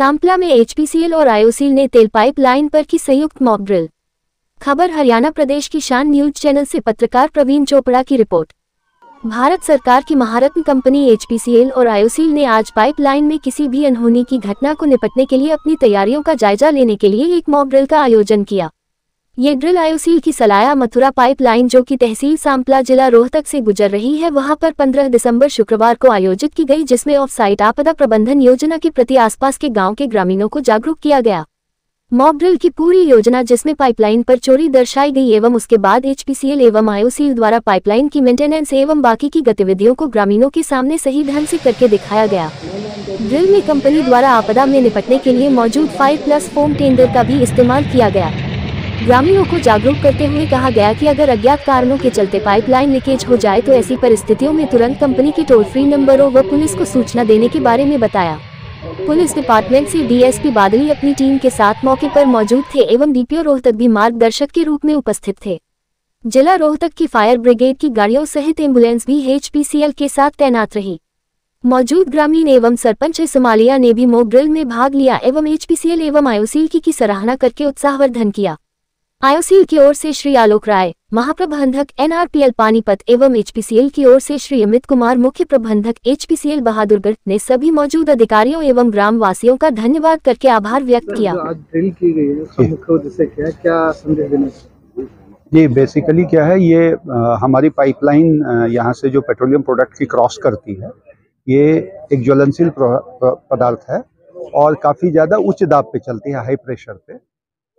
सांपला में एचपीसीएल और आईओसीएल ने तेल पाइपलाइन पर की संयुक्त मॉकड्रिल खबर हरियाणा प्रदेश की शान न्यूज़ चैनल से पत्रकार प्रवीण चोपड़ा की रिपोर्ट। भारत सरकार की महारत्न कंपनी एचपीसीएल और आईओसीएल ने आज पाइपलाइन में किसी भी अनहोनी की घटना को निपटने के लिए अपनी तैयारियों का जायजा लेने के लिए एक मॉकड्रिल का आयोजन किया। ये ड्रिल आयोसील की सलाया मथुरा पाइपलाइन जो कि तहसील सांपला जिला रोहतक से गुजर रही है, वहाँ पर 15 दिसंबर शुक्रवार को आयोजित की गई, जिसमें ऑफ़ साइट आपदा प्रबंधन योजना के प्रति आसपास के गाँव के ग्रामीणों को जागरूक किया गया। मॉक ड्रिल की पूरी योजना, जिसमें पाइपलाइन पर चोरी दर्शाई गई एवं उसके बाद एचपीसीएल एवं आयोसील द्वारा पाइपलाइन की मेंटेनेंस एवं बाकी की गतिविधियों को ग्रामीणों के सामने सही ढंग से करके दिखाया गया। ड्रिल में कंपनी द्वारा आपदा में निपटने के लिए मौजूद फाइव प्लस फोम टेंडर का भी इस्तेमाल किया गया। ग्रामीणों को जागरूक करते हुए कहा गया कि अगर अज्ञात कारणों के चलते पाइपलाइन लीकेज हो जाए तो ऐसी परिस्थितियों में तुरंत कंपनी के टोल फ्री नंबरों व पुलिस को सूचना देने के बारे में बताया। पुलिस डिपार्टमेंट से डीएसपी बादली अपनी टीम के साथ मौके पर मौजूद थे एवं डीपीओ रोहतक भी मार्गदर्शक के रूप में उपस्थित थे। जिला रोहतक की फायर ब्रिगेड की गाड़ियों सहित एंबुलेंस भी एचपीसीएल के साथ तैनात रही। मौजूद ग्रामीण एवं सरपंच सोमालिया ने भी मॉक ड्रिल में भाग लिया एवं एचपीसीएल एवं आयोसील की, की सराहना करके उत्साहवर्धन किया। आईओसीएल की ओर से श्री आलोक राय महाप्रबंधक एनआरपीएल पानीपत एवं एचपीसीएल की ओर से श्री अमित कुमार मुख्य प्रबंधक एचपीसीएल बहादुरगढ़ ने सभी मौजूद अधिकारियों एवं ग्राम वासियों का धन्यवाद करके आभार व्यक्त किया। ड्रिल की गई उसका मुख्य उद्देश्य क्या क्या संदेश देना जी बेसिकली क्या है ये आ, हमारी पाइपलाइन यहाँ से जो पेट्रोलियम प्रोडक्ट की क्रॉस करती है ये एक ज्वलनशील पदार्थ है और काफ़ी ज़्यादा उच्च दाब पे चलती है हाई प्रेशर पे।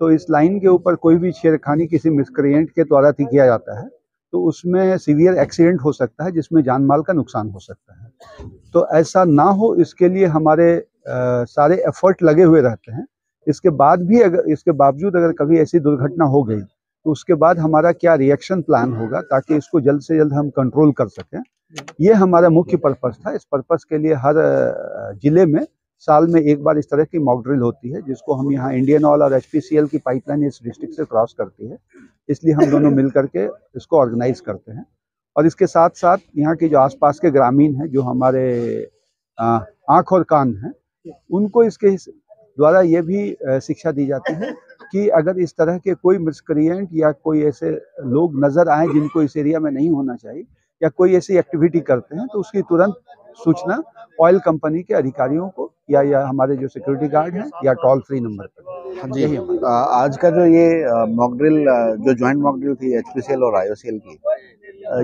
तो इस लाइन के ऊपर कोई भी छेड़खानी किसी मिसक्रिएंट के द्वारा किया जाता है तो उसमें सीवियर एक्सीडेंट हो सकता है जिसमें जान माल का नुकसान हो सकता है। तो ऐसा ना हो इसके लिए हमारे आ, सारे एफर्ट लगे हुए रहते हैं। इसके बाद भी अगर इसके बावजूद अगर कभी ऐसी दुर्घटना हो गई तो उसके बाद हमारा क्या रिएक्शन प्लान होगा ताकि इसको जल्द से जल्द हम कंट्रोल कर सकें। ये हमारा मुख्य पर्पज़ था। इस पर्पज़ के लिए हर ज़िले में साल में एक बार इस तरह की मॉक ड्रिल होती है, जिसको हम यहाँ इंडियन ऑयल और एचपीसीएल की पाइपलाइन इस डिस्ट्रिक्ट से क्रॉस करती है। इसलिए हम दोनों मिल करके इसको ऑर्गेनाइज करते हैं। और इसके साथ साथ यहाँ के जो आसपास के ग्रामीण हैं, जो हमारे आँख और कान हैं, उनको इसके द्वारा ये भी शिक्षा दी जाती है कि अगर इस तरह के कोई मिसक्रिएंट या कोई ऐसे लोग नज़र आए जिनको इस एरिया में नहीं होना चाहिए या कोई ऐसी एक्टिविटी करते हैं तो उसकी तुरंत सूचना ऑयल कंपनी के अधिकारियों को या या हमारे जो सिक्योरिटी गार्ड हैं या टोल फ्री नंबर पर। हाँ जी। आज का जो ये मॉकड्रिल जो ज्वाइंट मॉक ड्रिल थी एचपीसीएल और आई की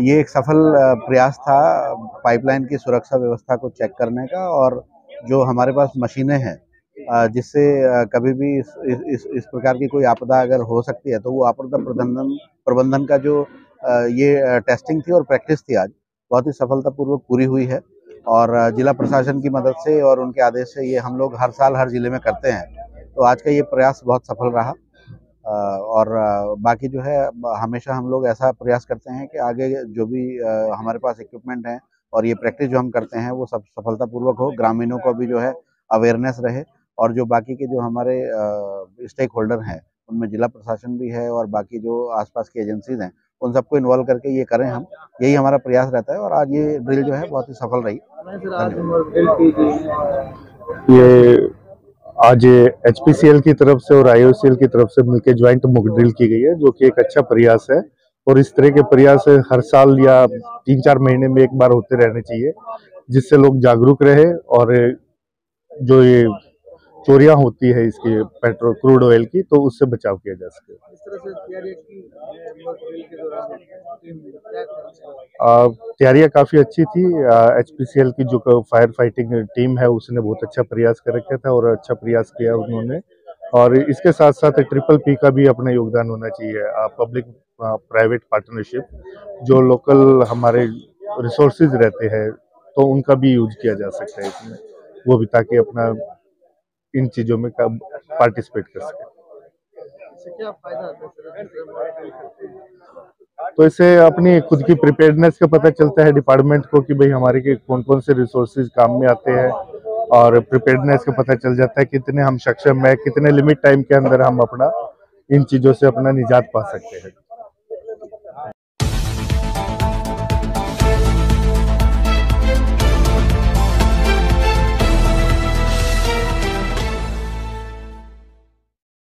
ये एक सफल प्रयास था पाइपलाइन की सुरक्षा व्यवस्था को चेक करने का और जो हमारे पास मशीनें हैं जिससे कभी भी इस, इस इस प्रकार की कोई आपदा अगर हो सकती है तो वो आपदा प्रबंधन प्रबंधन का जो ये टेस्टिंग थी और प्रैक्टिस थी आज। बहुत ही सफलतापूर्वक पूरी हुई है और जिला प्रशासन की मदद से और उनके आदेश से ये हम लोग हर साल हर ज़िले में करते हैं। तो आज का ये प्रयास बहुत सफल रहा। और बाकी जो है हमेशा हम लोग ऐसा प्रयास करते हैं कि आगे जो भी हमारे पास इक्विपमेंट हैं और ये प्रैक्टिस जो हम करते हैं वो सब सफलतापूर्वक हो, ग्रामीणों को भी जो है अवेयरनेस रहे और जो बाकी के जो हमारे स्टेक होल्डर हैं, उनमें जिला प्रशासन भी है और बाकी जो आसपास की एजेंसीज हैं उन सबको इन्वॉल्व करके ये करें हम। यही हमारा प्रयास रहता है और आज ये ड्रिल जो है बहुत ही सफल रही। ये आज एचपीसीएल की तरफ़ से और आई की तरफ़ से मिलकर ज्वाइंट मुक ड्रिल की गई है, जो कि एक अच्छा प्रयास है। और इस तरह के प्रयास हर साल या तीन चार महीने में एक बार होते रहने चाहिए, जिससे लोग जागरूक रहे और जो ये चोरियाँ होती है इसकी पेट्रोल क्रूड ऑयल की तो उससे बचाव किया जा सके। तैयारियाँ काफ़ी अच्छी थी। एचपीसीएल की जो फायर फाइटिंग टीम है उसने बहुत अच्छा प्रयास कर रखा था और अच्छा प्रयास किया उन्होंने। और इसके साथ साथ ट्रिपल पी का भी अपना योगदान होना चाहिए। पब्लिक प्राइवेट पार्टनरशिप जो लोकल हमारे रिसोर्सेज रहते हैं तो उनका भी यूज़ किया जा सकता है इसमें। वो भी ताकि अपना इन चीज़ों में पार्टिसिपेट कर सके। तो इससे अपनी खुद की प्रिपेयर्डनेस का पता चलता है डिपार्टमेंट को कि भाई हमारे के कौन कौन से रिसोर्सेज काम में आते हैं और प्रिपेयर्डनेस का पता चल जाता है कितने हम सक्षम है कितने लिमिट टाइम के अंदर हम अपना इन चीज़ों से अपना निजात पा सकते हैं।